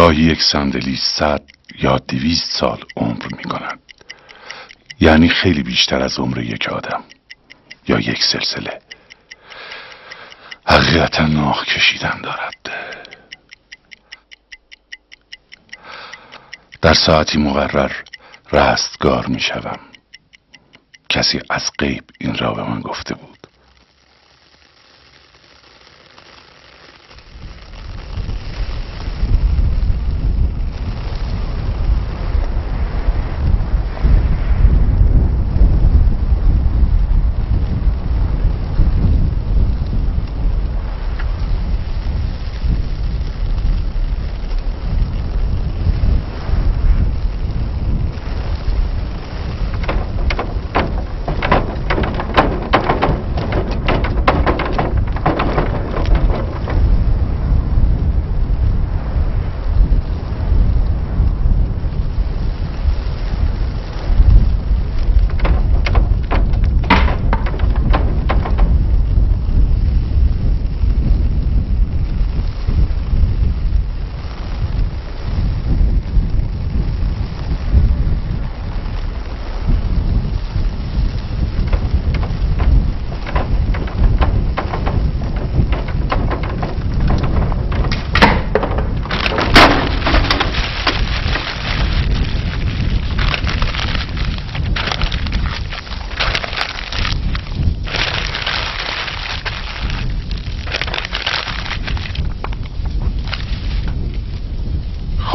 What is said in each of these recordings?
گاهی یک صندلی صد یا دویست سال عمر می کند یعنی خیلی بیشتر از عمر یک آدم یا یک سلسله. حقیقتا ناخ کشیدن دارد. در ساعتی مقرر رستگار می شوم کسی از غیب این را به من گفته بود.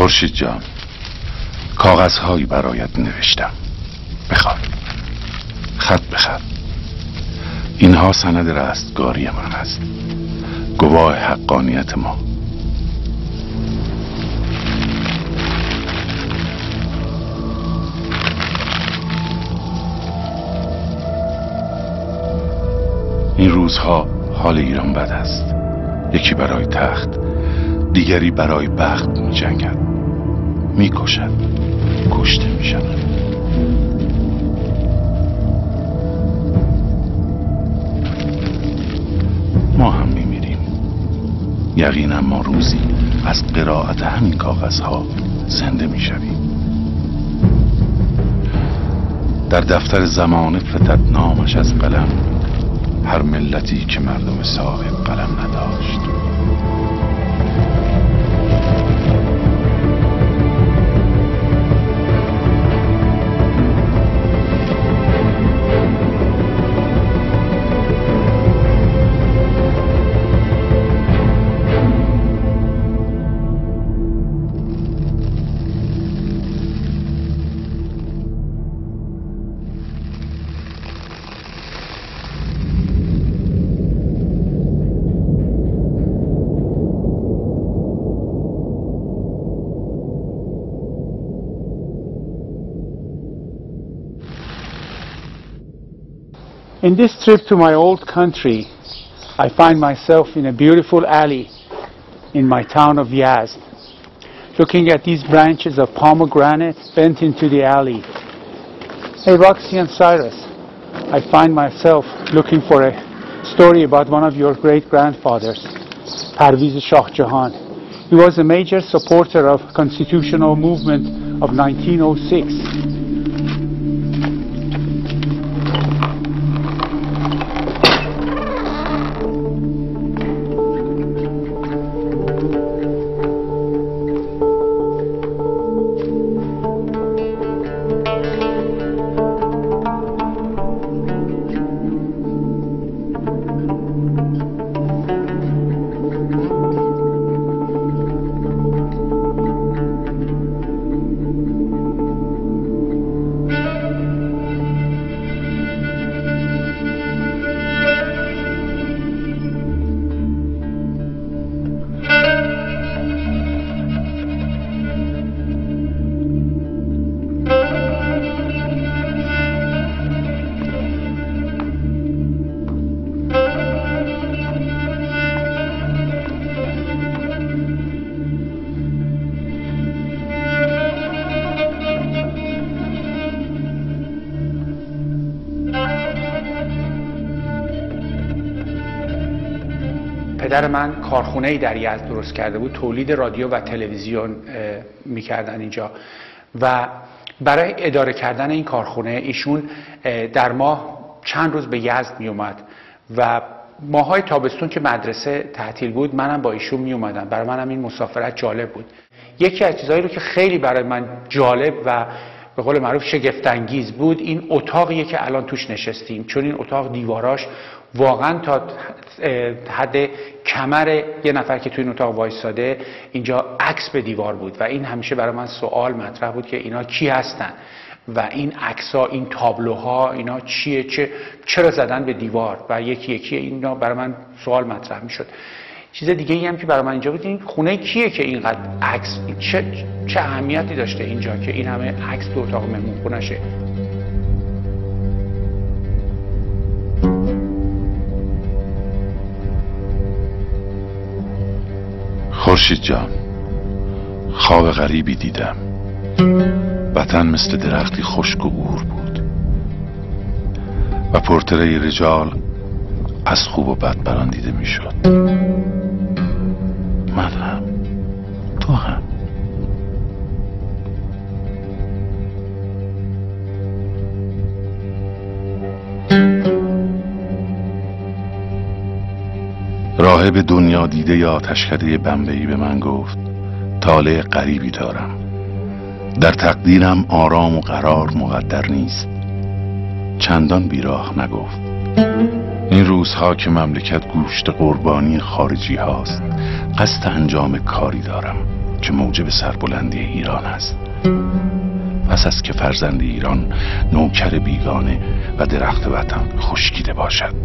خورشید جان. کاغذهایی برایت نوشتم. بخوان خط بخط اینها سند رستگاری من است. گواه حقانیت ما. این روزها حال ایران بد است. یکی برای تخت دیگری برای بخت می جنگد می کشد کشته می شود ما هم می میریم یقینا ما روزی از قرائت همین کاغذها زنده می شویم در دفتر زمانه فتد نامش از قلم هر ملتی که مردم صاحب قلم نداشت. In this trip to my old country, I find myself in a beautiful alley in my town of Yazd. Looking at these branches of pomegranate bent into the alley. Hey, Roxy and Cyrus, I find myself looking for a story about one of your great grandfathers, Parviz Shah Jahan. He was a major supporter of constitutional movement of 1906 پدر من کارخونه ای در یزد درست کرده بود تولید رادیو و تلویزیون می‌کردن اینجا. و برای اداره کردن این کارخونه ایشون در ماه چند روز به یزد می اومد و ماهای تابستون که مدرسه تعطیل بود منم با ایشون می اومدم برای منم این مسافرت جالب بود. یکی از چیزهایی رو که خیلی برای من جالب و به قول معروف شگفتانگیز بود این اتاقیه که الان توش نشستیم. چون این اتاق دیواراش واقعا تا حد کمر یه نفر که توی این اتاق وایستاده اینجا عکس به دیوار بود و این همیشه برای من سوال مطرح بود که اینا کی هستن و این ها این تابلوها اینا چیه؟ چه چرا زدن به دیوار؟ و یکی یکی اینا برای من سوال مطرح می‌شد. چیز دیگه ای هم که برای من اینجا بود این خونه کیه که اینقدر عکس چه چه اهمیتی داشته اینجا که این همه عکس تو اتاق مهمون خونشه خورشید جان. خواب غریبی دیدم. وطن مثل درختی خشک و اور بود. و پرتره رجال از خوب و بد بران دیده می‌شد. راهب دنیا دیده یا آتشکده بمبئی به من گفت طالع غریبی دارم. در تقدیرم آرام و قرار مقدر نیست. چندان بیراه نگفت. این روزها که مملکت گوشت قربانی خارجی هاست قصد انجام کاری دارم که موجب سربلندی ایران است. پس از که فرزند ایران نوکر بیگانه و درخت وطن خشکیده باشد.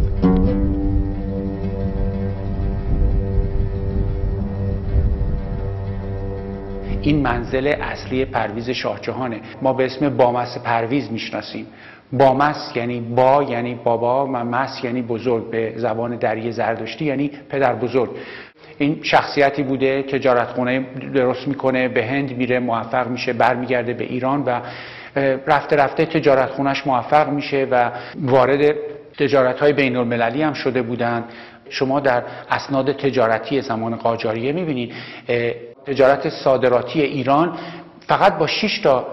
این منزل اصلی پرویز شاهجهانه ما به اسم بامس پرویز می‌شناسیم. بامس یعنی با یعنی بابا و مس یعنی بزرگ. به زبان دری زردشتی یعنی پدر بزرگ. این شخصیتی بوده تجارتخونه درست می‌کنه به هند میره موفق میشه برمیگرده به ایران و رفته رفته تجارتخونش موفق میشه و وارد تجارت های بین المللی هم شده بودن. شما در اسناد تجارتی زمان قاجاریه می‌بینید تجارت صادراتی ایران فقط با 6 تا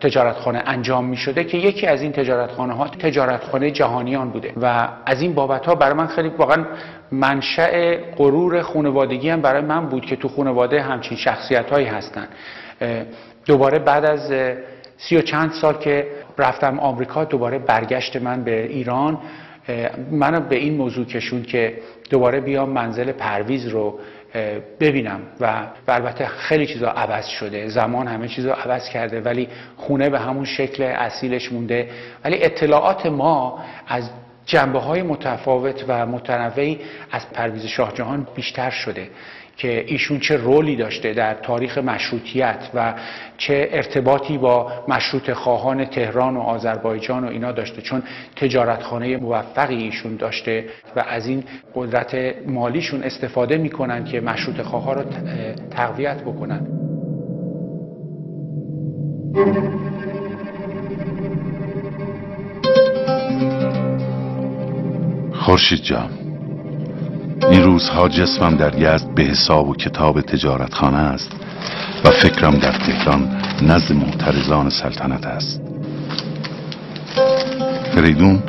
تجارتخانه انجام می شده که یکی از این تجارتخانه ها تجارتخانه جهانیان بوده. و از این بابت ها برای من خیلی واقعا منشأ غرور خانوادگی هم برای من بود که تو خانواده همچین شخصیت هایی هستن دوباره بعد از سی و چند سال که رفتم آمریکا دوباره برگشت من به ایران. منو به این موضوع کشون که دوباره بیام منزل پرویز رو ببینم و, البته خیلی چیزا عوض شده. زمان همه چیزا عوض کرده ولی خونه به همون شکل اصیلش مونده. ولی اطلاعات ما از جنبه های متفاوت و متنوعی از پرویز شاه جهان بیشتر شده. که ایشون چه رولی داشته در تاریخ مشروطیت و چه ارتباطی با مشروط خواهان تهران و آذربایجان و اینا داشته چون تجارتخانه موفقی ایشون داشته و از این قدرت مالیشون استفاده می‌کنن که مشروط خواه رو تقویت بکنن. خورشید جان. این روزها جسمم در یزد به حساب و کتاب تجارتخانه است و فکرم در تهران نزد معترضان سلطنت است. فریدون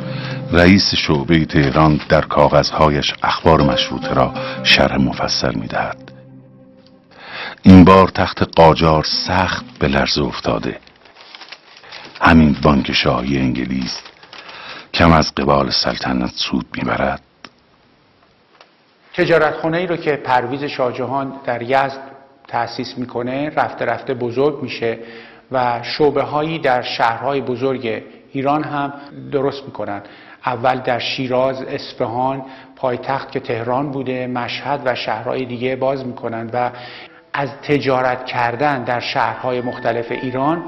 رئیس شعبه تهران در کاغذهایش اخبار مشروطه را شرح مفصل می دهد. این بار تخت قاجار سخت به لرزه افتاده. همین بانک شاهی انگلیس کم از قبال سلطنت سود می‌برد. تجارتخانه ای رو که پرویز شاهجهان در یزد تأسیس می‌کنه رفته رفته بزرگ میشه و شعبه هایی در شهرهای بزرگ ایران هم درست می‌کنن. اول در شیراز، اصفهان، پایتخت که تهران بوده، مشهد و شهرهای دیگه باز می‌کنن و از تجارت کردن در شهرهای مختلف ایران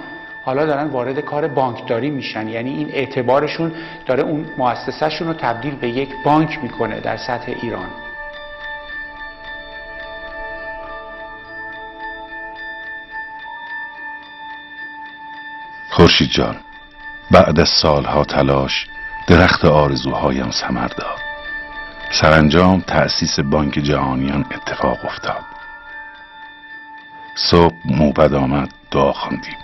حالا دارن وارد کار بانکداری میشن. یعنی این اعتبارشون داره اون مؤسسهشون رو تبدیل به یک بانک می‌کنه در سطح ایران. خورشید جان بعد از سالها تلاش درخت آرزوهایم سمر داد. سرانجام تأسیس بانک جهانیان اتفاق افتاد. صبح موبد آمد دعا خواندیم.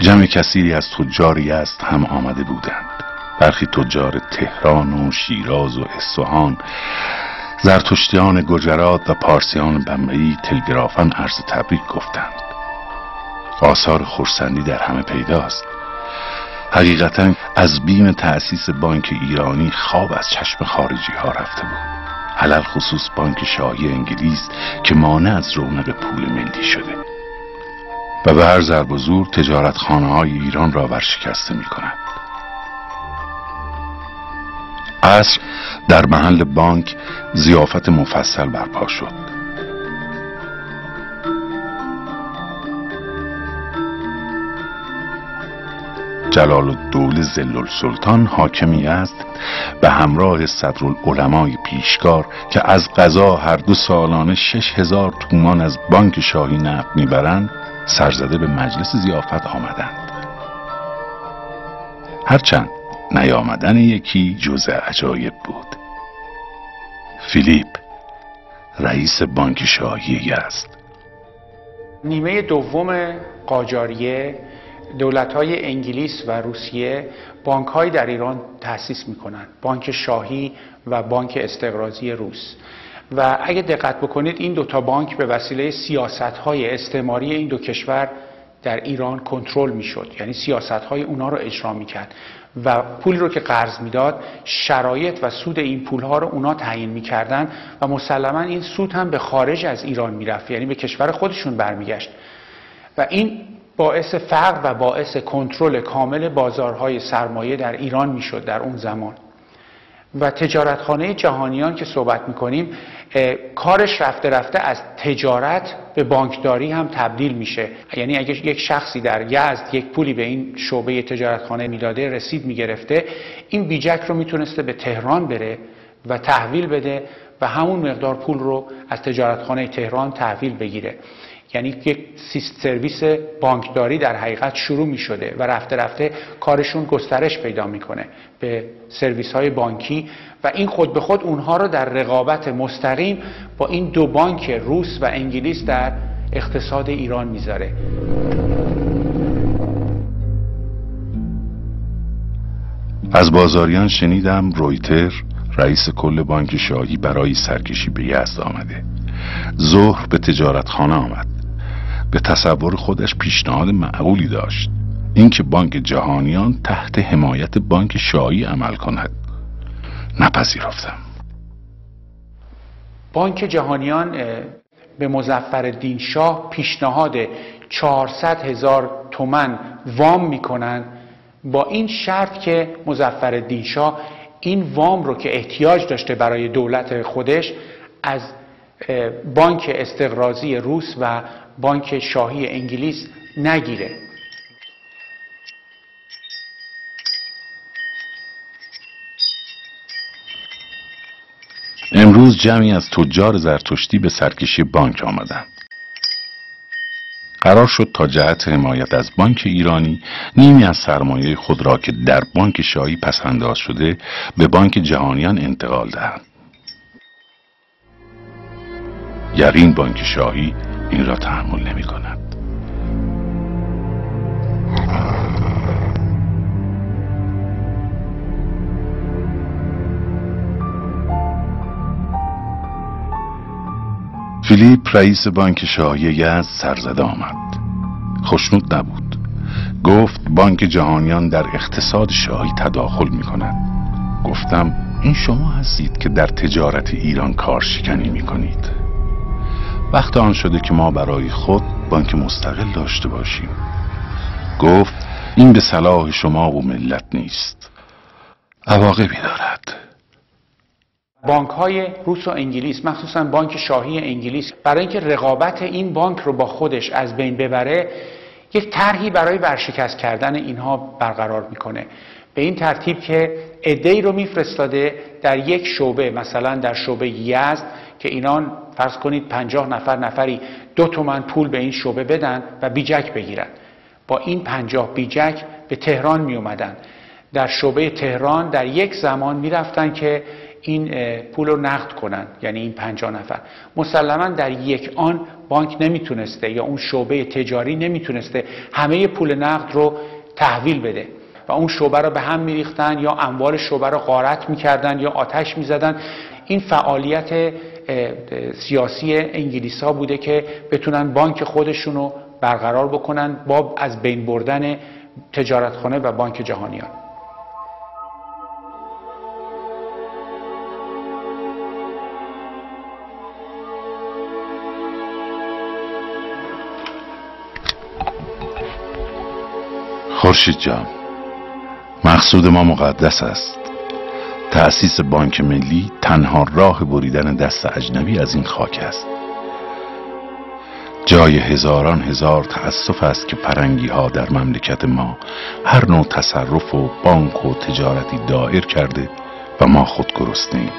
جمع کثیری از تجار یزد هم آمده بودند. برخی تجار تهران و شیراز و اصفهان زرتشتیان گجرات و پارسیان بمبئی تلگرافن عرض تبریک گفتند. آثار خورسندی در همه پیداست. حقیقتا از بیم تأسیس بانک ایرانی خواب از چشم خارجی ها رفته بود. علل خصوص بانک شاهی انگلیس که مانع از رونق پول ملی شده. و به هر ضرب و زور تجارت خانه های ایران را ورشکسته می کند عصر در محل بانک زیافت مفصل برپا شد. جلال الدول زل سلطان حاکمی است به همراه صدرالعلمای پیشکار که از قضا هر دو سالانه شش هزار تومان از بانک شاهی نقد می‌برند سرزده به مجلس زیافت آمدند. هرچند نیامدن یکی جز عجایب بود. فیلیپ رئیس بانک شاهی است نیمه دوم قاجاریه دولت های انگلیس و روسیه بانک های در ایران تأسیس می کنند بانک شاهی و بانک استقراضی روس. و اگه دقت بکنید این دوتا بانک به وسیله سیاست های استعماری این دو کشور در ایران کنترل می‌شد. یعنی سیاست های اونا رو اجرا می‌کرد. و پولی رو که قرض می‌داد شرایط و سود این پول ها رو اونا تعیین می‌کردن و مسلما این سود هم به خارج از ایران می‌رفت یعنی به کشور خودشون برمیگشت. و این باعث فقر و باعث کنترل کامل بازارهای سرمایه در ایران می‌شد در اون زمان. و تجارتخانه جهانیان که صحبت می‌کنیم کارش رفته رفته از تجارت به بانکداری هم تبدیل میشه. یعنی اگه یک شخصی در یزد یک پولی به این شعبه تجارتخانه می‌داده رسید می‌گرفته این بیجک رو می‌تونسته به تهران بره و تحویل بده و همون مقدار پول رو از تجارتخانه تهران تحویل بگیره. یعنی یک سرویس بانکداری در حقیقت شروع می شده و رفته رفته کارشون گسترش پیدا می‌کنه به سرویس های بانکی و این خود به خود اونها رو در رقابت مستقیم با این دو بانک روس و انگلیس در اقتصاد ایران می‌ذاره. از بازاریان شنیدم رویتر رئیس کل بانک شاهی برای سرکشی به یزد آمده. ظهر به تجارتخانه آمد. به تصور خودش پیشنهاد معقولی داشت. اینکه بانک جهانیان تحت حمایت بانک شاهی عمل کند. نپذیرفتم. بانک جهانیان به مزفر دین شاه پیشنهاد 400 هزار تومن وام می‌کنند. با این شرط که مزفر دین شاه این وام رو که احتیاج داشته برای دولت خودش از بانک استقرازی روس و بانک شاهی انگلیس نگیره. امروز جمعی از تجار زرتشتی به سرکشی بانک آمدند. قرار شد تا جهت حمایت از بانک ایرانی نیمی از سرمایه خود را که در بانک شاهی پسنداز شده به بانک جهانیان انتقال دهند. یقین بانک شاهی این را تحمل نمی کند. فیلیپ رئیس بانک شاهی یزد سرزده آمد. خوشنود نبود. گفت بانک جهانیان در اقتصاد شاهی تداخل می کند. گفتم این شما هستید که در تجارت ایران کارشکنی می کنید. وقت آن شده که ما برای خود بانک مستقل داشته باشیم. گفت این به صلاح شما و ملت نیست. عواقبی دارد. بانک های روس و انگلیس مخصوصا بانک شاهی انگلیس برای اینکه رقابت این بانک رو با خودش از بین ببره یک طرحی برای ورشکست کردن اینها برقرار می‌کنه. به این ترتیب که ادهی رو میفرستاده در یک شعبه مثلا در شعبه یزد که اینان فرض کنید پنجاه نفر نفری دو تومن پول به این شعبه بدن و بیجک بگیرن. با این پنجاه بیجک به تهران می اومدن در شعبه تهران در یک زمان می‌رفتن که این پول رو نقد کنن یعنی این پنجاه نفر. مسلما در یک آن بانک نمی‌تونسته یا اون شعبه تجاری نمی‌تونسته همه پول نقد رو تحویل بده و اون شعبه رو به هم میریختن یا اموال شعبه رو غارت می‌کردن یا آتش می‌زدن. این فعالیت سیاسی انگلیس بوده که بتونن بانک خودشون رو برقرار بکنن با از بین بردن تجارتخانه و بانک جهانیان. خورشید جان مقصود ما مقدس است. تأسیس بانک ملی تنها راه بریدن دست اجنبی از این خاک است. جای هزاران هزار تأسف است که فرنگی ها در مملکت ما هر نوع تصرف و بانک و تجارتی دائر کرده و ما خود گرسنه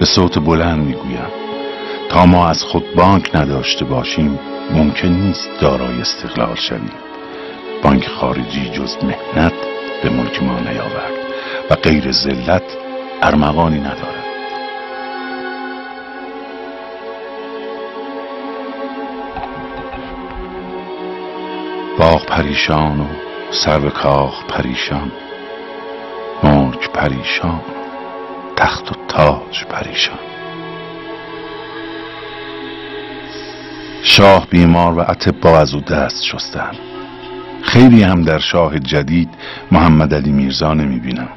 به صوت بلند می‌گویم تا ما از خود بانک نداشته باشیم ممکن نیست دارای استقلال شویم. بانک خارجی جز مهنت به ملک ما نیاورد و غیر ذلت ارمغانی ندارد. باغ پریشان و سر کاخ پریشان ملک پریشان تخت و تاج پریشان. شاه بیمار و اتبا از او دست شستن. خیلی هم در شاه جدید محمد علی میرزا نمی بینم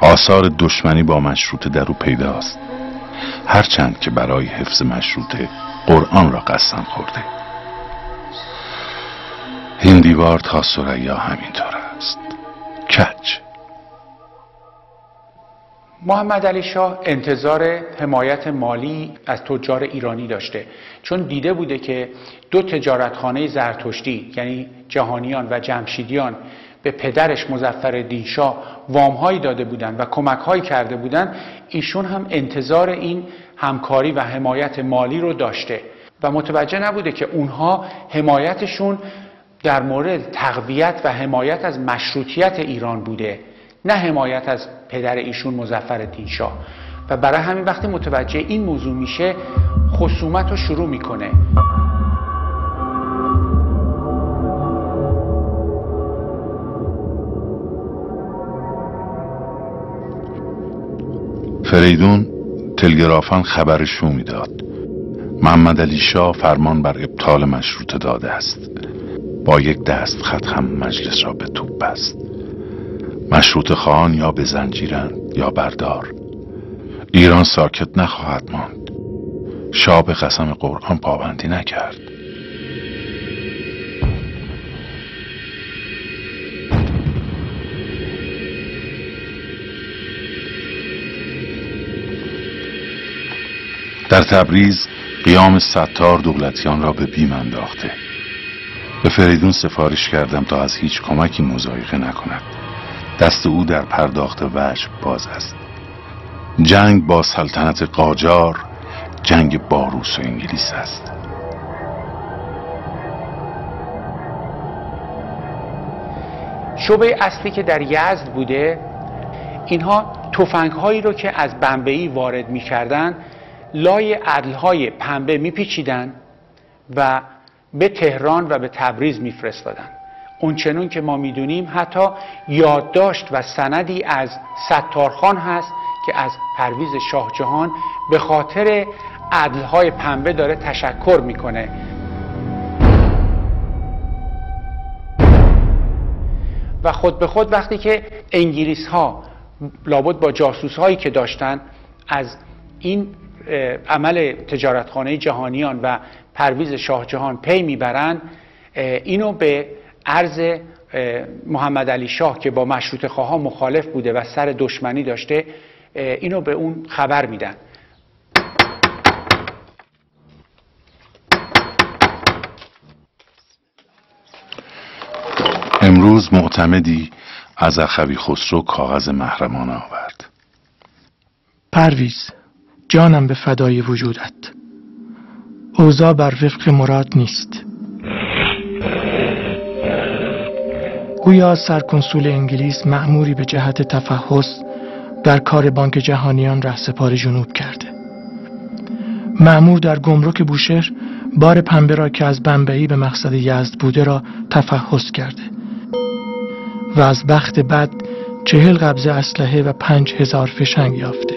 آثار دشمنی با مشروطه در او پیداست. هرچند که برای حفظ مشروطه قرآن را قسم خورده. این دیوار تا سریا همینطور است. کج. محمد علی شاه انتظار حمایت مالی از تجار ایرانی داشته. چون دیده بوده که دو تجارتخانه زرتشتی یعنی جهانیان و جمشیدیان به پدرش مزفر دینشاه وامهایی داده بودند و کمکهایی کرده بودند ایشون هم انتظار این همکاری و حمایت مالی رو داشته. و متوجه نبوده که اونها حمایتشون در مورد تقویت و حمایت از مشروطیت ایران بوده. نه حمایت از پدر ایشون مزفر شاه. و برای همین وقتی متوجه این موضوع میشه خصومت رو شروع می‌کنه. فریدون تلگرافان خبر شو می‌داد. محمد علی شاه فرمان بر ابطال مشروط داده است. با یک دست خط هم مجلس را به توپ بست. مشروط خواهان یا به زنجیرند یا بردار. ایران ساکت نخواهد ماند. شاه به قسم قرآن پابندی نکرد. در تبریز قیام ستار دولتیان را به بیم انداخته. به فریدون سفارش کردم تا از هیچ کمکی مزایقه نکند. دست او در پرداخت وجب باز است. جنگ با سلطنت قاجار جنگ با روس و انگلیس است. شبه اصلی که در یزد بوده اینها توفنگ هایی رو که از بمبئی وارد می کردن لای عدل های پنبه می پیچیدن و به تهران و به تبریز میفرستادن اونچنون که ما می‌دونیم حتی یادداشت و سندی از ستارخان هست که از پرویز شاه جهان به خاطر عدلهای پنبه داره تشکر می‌کنه. و خود به خود وقتی که انگلیس ها لابد با جاسوس هایی که داشتن از این عمل تجارتخانه جهانیان و پرویز شاه جهان پی می‌برند اینو به عرض محمد علی شاه که با مشروط خواه مخالف بوده و سر دشمنی داشته اینو به اون خبر میدن. امروز معتمدی از اخوی خسرو کاغذ محرمانه آورد. پرویز جانم به فدای وجودت. اوضاع بر وفق مراد نیست. گویا سرکنسول انگلیس معموری به جهت تفحص در کار بانک جهانیان رهسپار جنوب کرده. معمور در گمرک بوشهر بار پنبه را که از بمبئی به مقصد یزد بوده را تفحص کرده و از بخت بد چهل قبضه اسلحه و پنج هزار فشنگ یافته.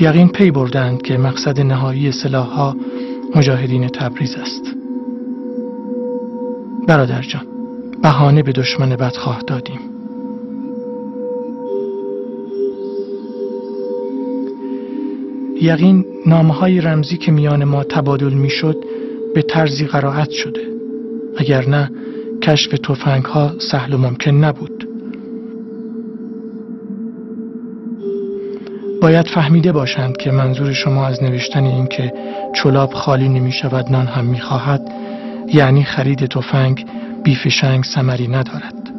یقین پی بردند که مقصد نهایی سلاحها مجاهدین تبریز است. برادر جان. بهانه به دشمن بدخواه دادیم. یقین نامه های رمزی که میان ما تبادل می‌شد به طرزی قرائت شده. اگر نه کشف توفنگ ها سهل و ممکن نبود. باید فهمیده باشند که منظور شما از نوشتن این که چلاب خالی نمی شود نان هم می خواهد یعنی خرید تفنگ بیفشنگ سمری ندارد.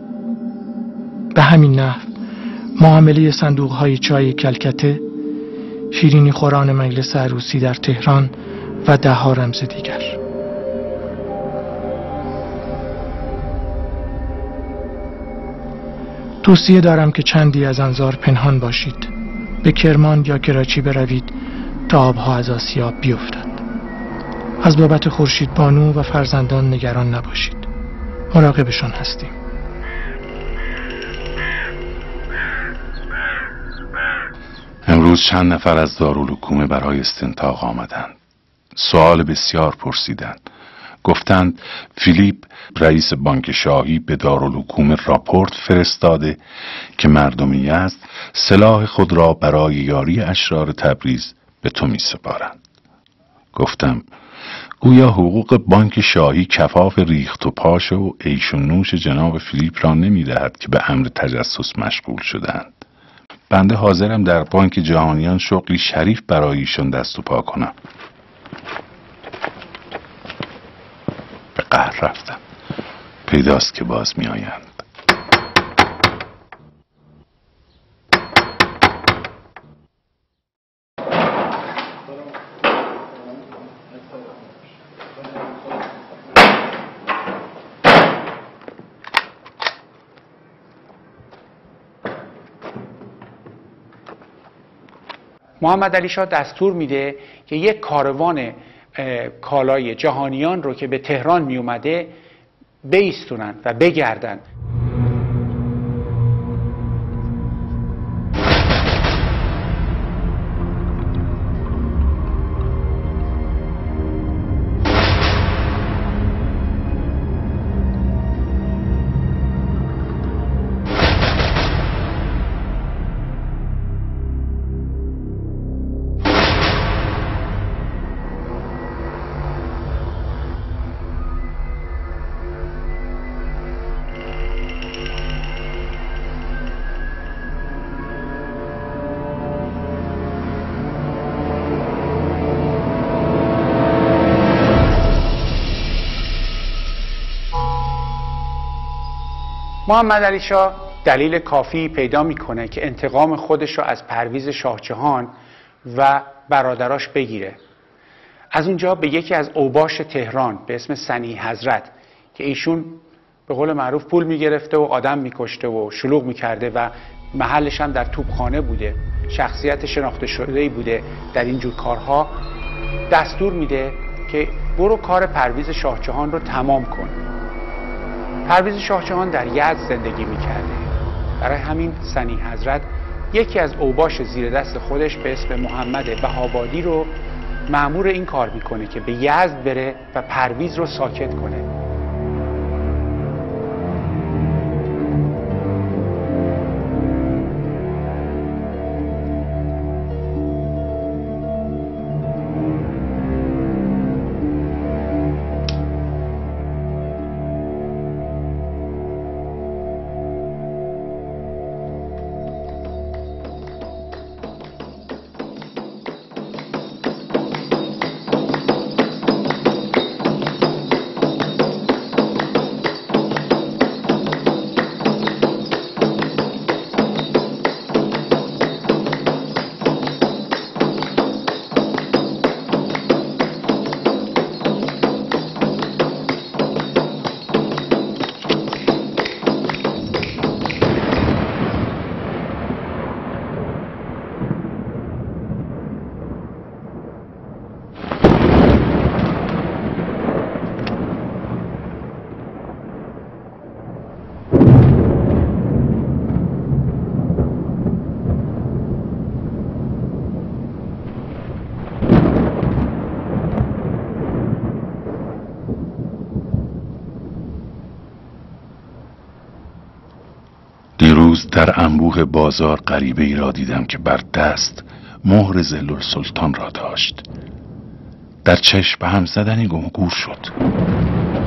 به همین نحو معامله صندوق های چای کلکته شیرینی خوران مجلس عروسی در تهران و ده ها رمز دیگر. توصیه دارم که چندی از انظار پنهان باشید. به کرمان یا کراچی بروید تا آبها از آسیاب بیفتد. از بابت خورشید بانو و فرزندان نگران نباشید. مراقبشان هستیم. امروز چند نفر از دارالحکومه برای استنتاق آمدند. سوال بسیار پرسیدند. گفتند فیلیپ رئیس بانک شاهی به دارالحکومه راپورت فرستاده که مردم یزد سلاح خود را برای یاری اشرار تبریز به تو می سپارند. گفتم گویا حقوق بانک شاهی کفاف ریخت و پاش و عیش و نوش جناب فیلیپ را نمی دهد که به امر تجسس مشغول شدند. بنده حاضرم در بانک جهانیان شغلی شریف برای ایشان دست و پا کنم. به قهر رفتم. پیداست که باز می محمد علی شاه دستور میده که یک کاروان کالای جهانیان رو که به تهران می اومده بیستونن و بگردن. محمد علی شاه دلیل کافی پیدا می‌کنه که انتقام خودش رو از پرویز شاهجهان و برادراش بگیره. از اونجا به یکی از اوباش تهران به اسم سنی حضرت که ایشون به قول معروف پول می‌گرفته و آدم میکشته و شلوغ می‌کرده و محلش هم در توپخانه بوده. شخصیت شناخته شده ای بوده. در اینجور کارها دستور میده که برو کار پرویز شاهجهان رو تمام کن. پرویز شاهجهان در یزد زندگی می‌کرده. برای همین سنی حضرت یکی از اوباش زیر دست خودش به اسم محمد بهابادی رو معمور این کار می‌کنه که به یزد بره و پرویز رو ساکت کنه. در انبوه بازار غریبه ای را دیدم که بر دست مهر زل سلطان را داشت. در چشم به هم زدنی گم گور شد.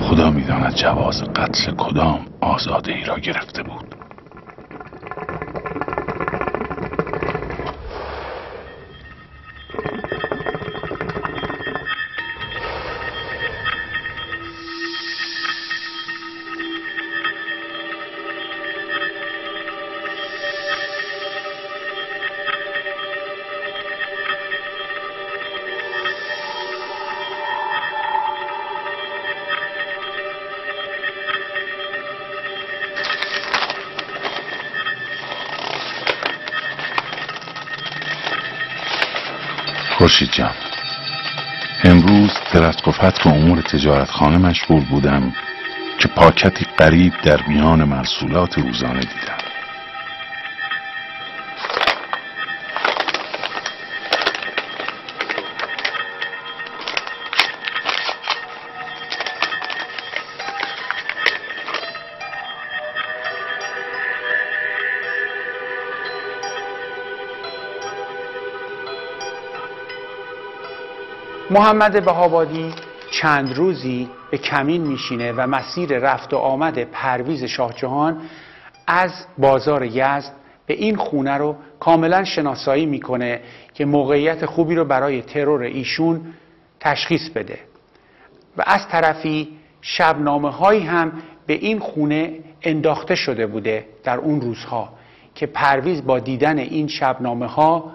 خدا می‌داند جواز قتل کدام آزاده ای را گرفته بود. خورشید جان. امروز از به امور تجارت خانه مشغول بودم که پاکتی قریب در میان محصولات روزانه دیدم. محمد بهابادی چند روزی به کمین میشینه و مسیر رفت و آمد پرویز شاهجهان از بازار یزد به این خونه رو کاملا شناسایی می‌کنه که موقعیت خوبی رو برای ترور ایشون تشخیص بده. و از طرفی شبنامه هایی هم به این خونه انداخته شده بوده در اون روزها که پرویز با دیدن این شبنامه ها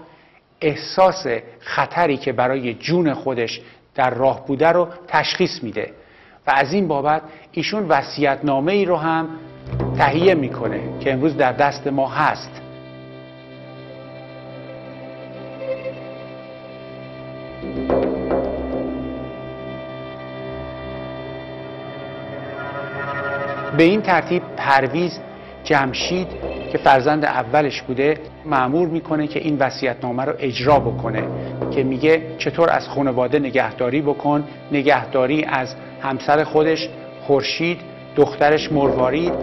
احساس خطری که برای جون خودش در راه بوده رو تشخیص میده. و از این بابت ایشون نامه ای رو هم تهیه می‌کنه که امروز در دست ما هست. به این ترتیب پرویز جمشید که فرزند اولش بوده معمور می‌کنه که این نامه رو اجرا بکنه که میگه چطور از خانواده نگهداری بکن نگهداری از همسر خودش خورشید دخترش مروارید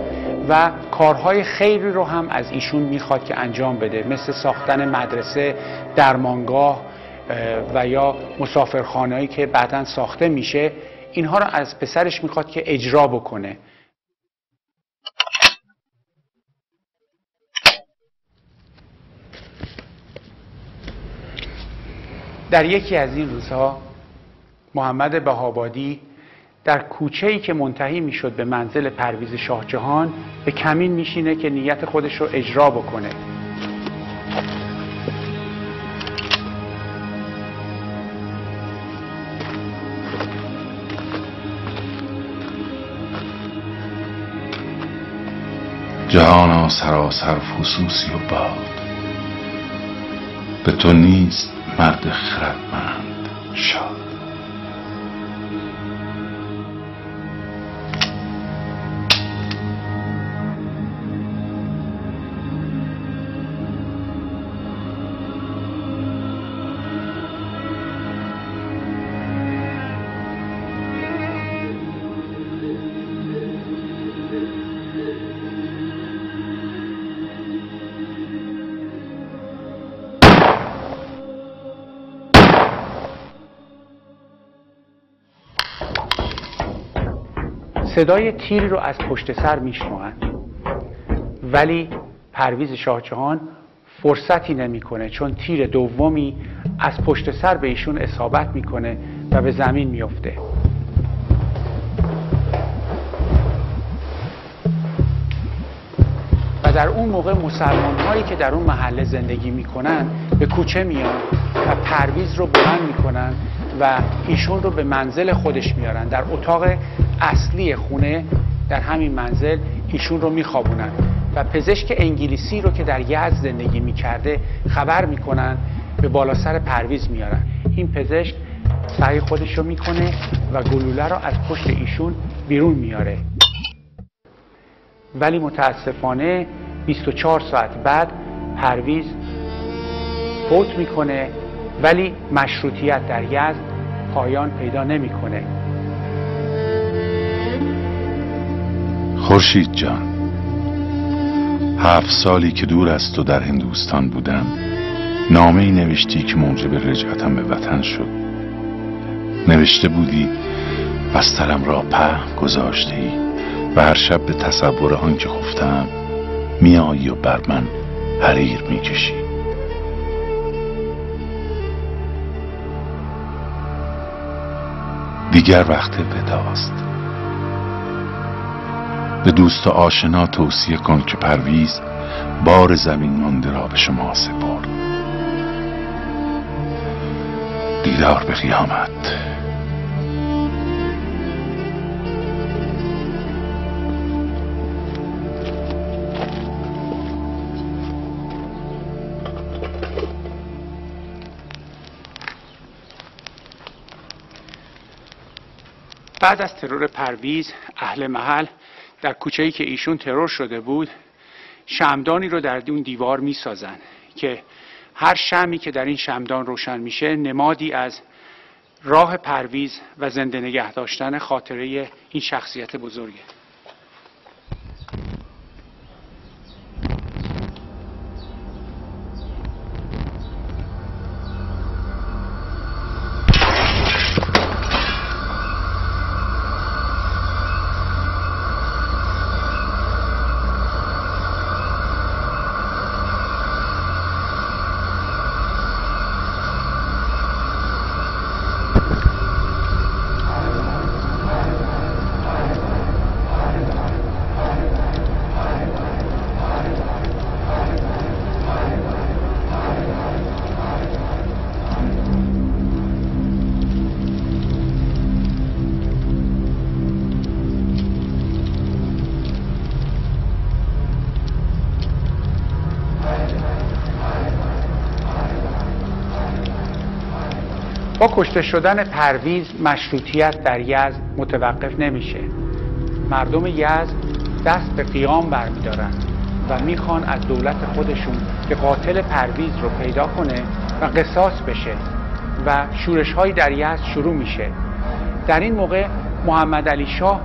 و کارهای خیری رو هم از ایشون می‌خواد که انجام بده مثل ساختن مدرسه درمانگاه و یا مسافرخانهایی که بعدا ساخته میشه. اینها رو از پسرش می‌خواد که اجرا بکنه. در یکی از این روزها محمد بهابادی در کوچه ای که منتهی می‌شد به منزل پرویز شاه جهان به کمین میشینه که نیت خودش رو اجرا بکنه. جهانا سراسر فسوسی و باد. به تو نیست مرد خردمند. شاد. صدای تیری رو از پشت سر میشنوند ولی پرویز شاهجهان فرصتی نمی‌کنه چون تیر دومی از پشت سر به ایشون اصابت می‌کنه و به زمین میفته و در اون موقع مسلمان هایی که در اون محله زندگی می‌کنن به کوچه میان و پرویز رو بلند می‌کنن و ایشون رو به منزل خودش میارن. در اتاق اصلی خونه در همین منزل ایشون رو میخوابونن و پزشک انگلیسی رو که در یزد زندگی می‌کرده خبر می‌کنن به بالا سر پرویز میارن. این پزشک سعی خودش رو می‌کنه و گلوله رو از پشت ایشون بیرون میاره. ولی متاسفانه 24 ساعت بعد پرویز فوت می‌کنه ولی مشروطیت در یزد پایان پیدا نمی‌کنه. خورشید جان هفت سالی که دور از تو در هندوستان بودم نامه ای نوشتی که موجب رجعتم به وطن شد. نوشته بودی بسترم را په گذاشته ای و هر شب به تصور آنکه خفتم میایی و بر من حریر می‌کشی. دیگر وقت وداست به دوست و آشنا توصیه کن که پرویز بار زمین مانده را به شما سپرد. دیدار به قیامت. بعد از ترور پرویز اهل محل در کوچه‌ای که ایشون ترور شده بود شمدانی رو در اون دیوار می‌سازن که هر شمی که در این شمدان روشن میشه نمادی از راه پرویز و زنده نگه داشتن خاطره این شخصیت بزرگه. با کشته شدن پرویز مشروطیت در یزد متوقف نمیشه. مردم یزد دست به قیام برمیدارن و می‌خوان از دولت خودشون که قاتل پرویز رو پیدا کنه و قصاص بشه و شورش های در یزد شروع میشه. در این موقع محمد علی شاه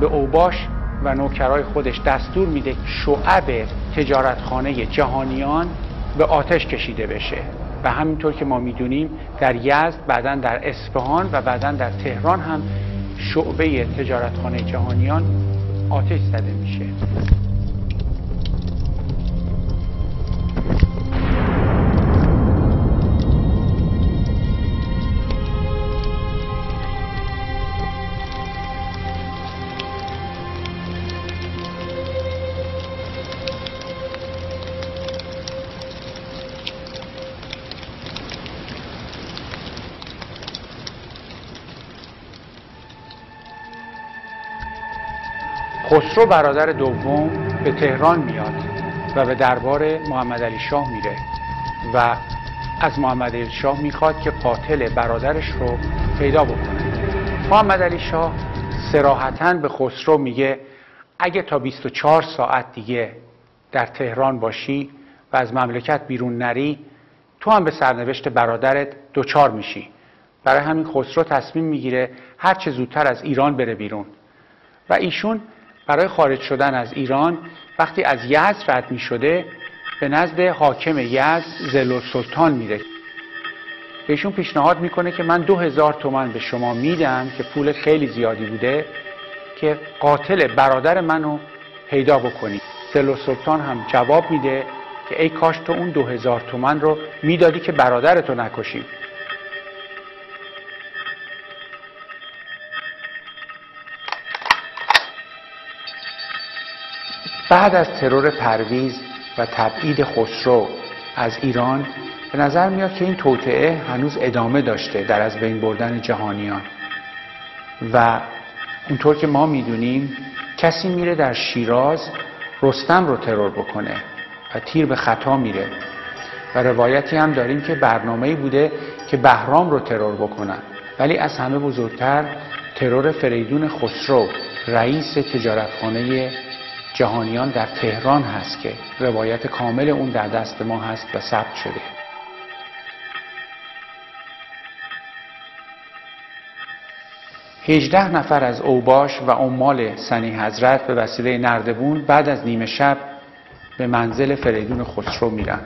به اوباش و نوکرای خودش دستور میده شعب تجارتخانه جهانیان به آتش کشیده بشه. و همینطور که ما می‌دونیم در یزد بعدا در اصفهان و بعدا در تهران هم شعبه تجارتخانه جهانیان آتش زده میشه. خسرو برادر دوم به تهران میاد و به دربار محمد علی شاه میره و از محمد علی شاه می‌خواد که قاتل برادرش رو پیدا بکنه. محمد علی شاه سراحتا به خسرو میگه اگه تا 24 ساعت دیگه در تهران باشی و از مملکت بیرون نری تو هم به سرنوشت برادرت دوچار میشی. برای همین خسرو تصمیم می‌گیره هر چه زودتر از ایران بره بیرون. و ایشون برای خارج شدن از ایران وقتی از یزد رد می شده به نزد حاکم یزد زل سلطان میره بهشون پیشنهاد می‌کنه که من دو هزار تومن به شما میدم که پول خیلی زیادی بوده که قاتل برادر منو پیدا بکنی زل سلطان هم جواب میده که ای کاش تو اون دو هزار تومن رو می‌دادی که برادرتو نکشیم. بعد از ترور پرویز و تبعید خسرو از ایران به نظر میاد که این توطعه هنوز ادامه داشته در از بین بردن جهانیان. و اونطور که ما می‌دونیم کسی میره در شیراز رستم رو ترور بکنه و تیر به خطا میره. و روایتی هم داریم که برنامه‌ای بوده که بهرام رو ترور بکنن. ولی از همه بزرگتر ترور فریدون خسرو رئیس تجارتخانه جهانیان در تهران هست که روایت کامل اون در دست ما هست و ثبت شده. هجده نفر از اوباش و عمال سنی حضرت به وسیله نردبون بعد از نیمه شب به منزل فریدون خسرو میرن.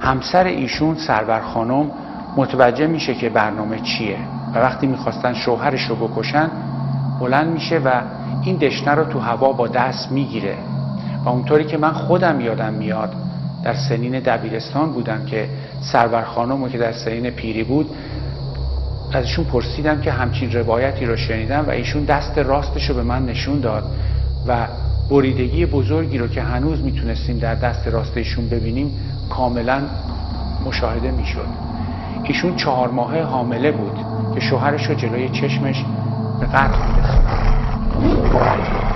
همسر ایشون سرور خانم متوجه میشه که برنامه چیه و وقتی می‌خواستن شوهرش رو بکشن بلند میشه و این دشنه رو تو هوا با دست می‌گیره. و اونطوری که من خودم یادم میاد در سنین دبیرستان بودم که سرور خانم که در سنین پیری بود ازشون پرسیدم که همچین روایتی رو شنیدم و ایشون دست راستش رو به من نشون داد و بریدگی بزرگی رو که هنوز می‌تونستیم در دست راست ایشون ببینیم کاملا مشاهده می‌شد. ایشون چهار ماه حامله بود که شوهرش رو جلوی چشمش به قتل می‌رسید Wow.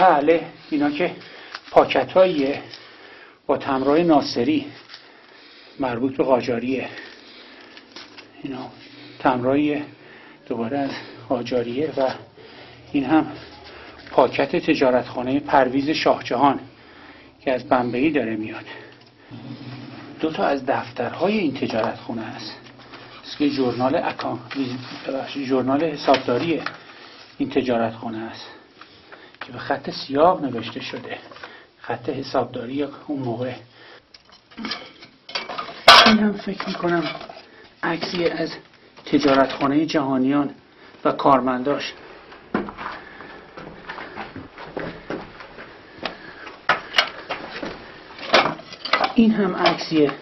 بله اینا که پاکت با تمرای ناصری مربوط به قاجاریه. اینا تمرای دوباره از قاجاریه و این هم پاکت تجارتخانه پرویز شاهجهان که از بمبئی داره میاد. دو تا از دفترهای این تجارتخانه است که جورنال اکان جورنال حسابداری این تجارتخانه است به خط سیاه نوشته شده. خط حسابداری اون موقع. این هم فکر می‌کنم عکسی از تجارتخانه جهانیان و کارمنداش. این هم عکسیه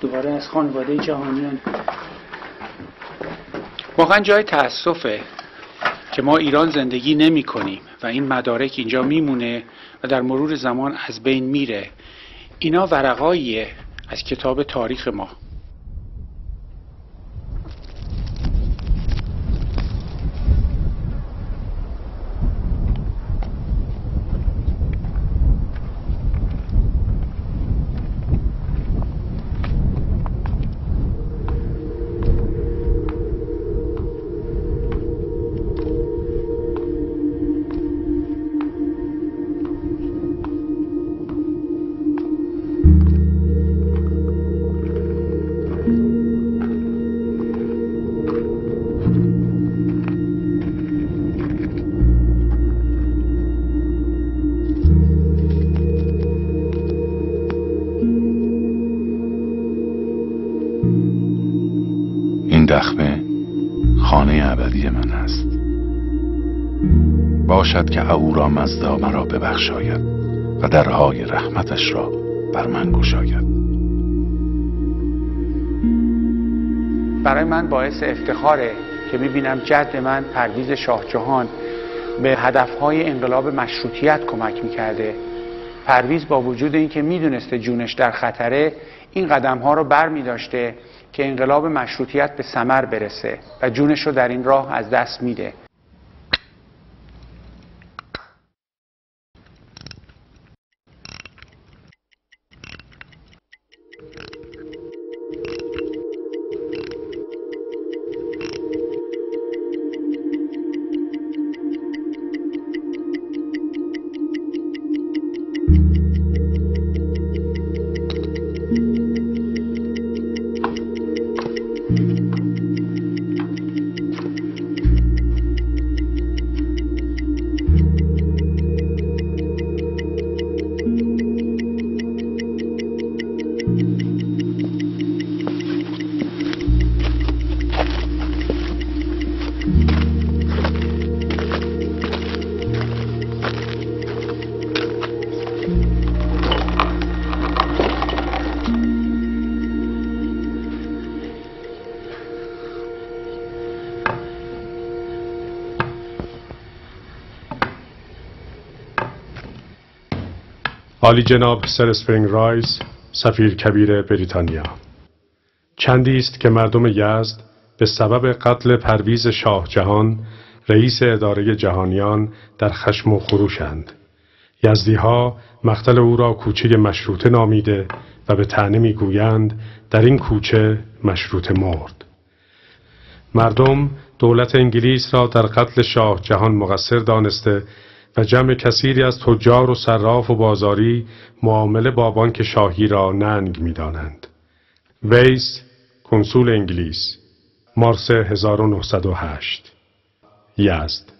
دوباره از خانواده جهانیان. واقعا جای تاسفه که ما ایران زندگی نمی کنیم و این مدارک اینجا میمونه و در مرور زمان از بین میره. اینا ورقاییه از کتاب تاریخ ما. باشد که او را مزدا مرا ببخشاید و درهای رحمتش را بر من گشاید. برای من باعث افتخاره که می‌بینم جد من پرویز شاه جهان به هدفهای انقلاب مشروطیت کمک می‌کرده. پرویز با وجود اینکه می‌دونسته جونش در خطره این قدم ها رو بر می که انقلاب مشروطیت به سمر برسه و جونش رو در این راه از دست میده. عالی جناب سر اسپرینگ رایز سفیر کبیر بریتانیا. چندی است که مردم یزد به سبب قتل پرویز شاه جهان رئیس اداره جهانیان در خشم و خروشند. یزدی ها مقتل او را کوچه مشروطه نامیده و به طعنه می‌گویند در این کوچه مشروطه مرد. مردم دولت انگلیس را در قتل شاه جهان مقصر دانسته و جمع کثیری از تجار و صراف و بازاری معامله با بانک شاهی را ننگ می‌دانند. ویس کنسول انگلیس مارس 1908 یزد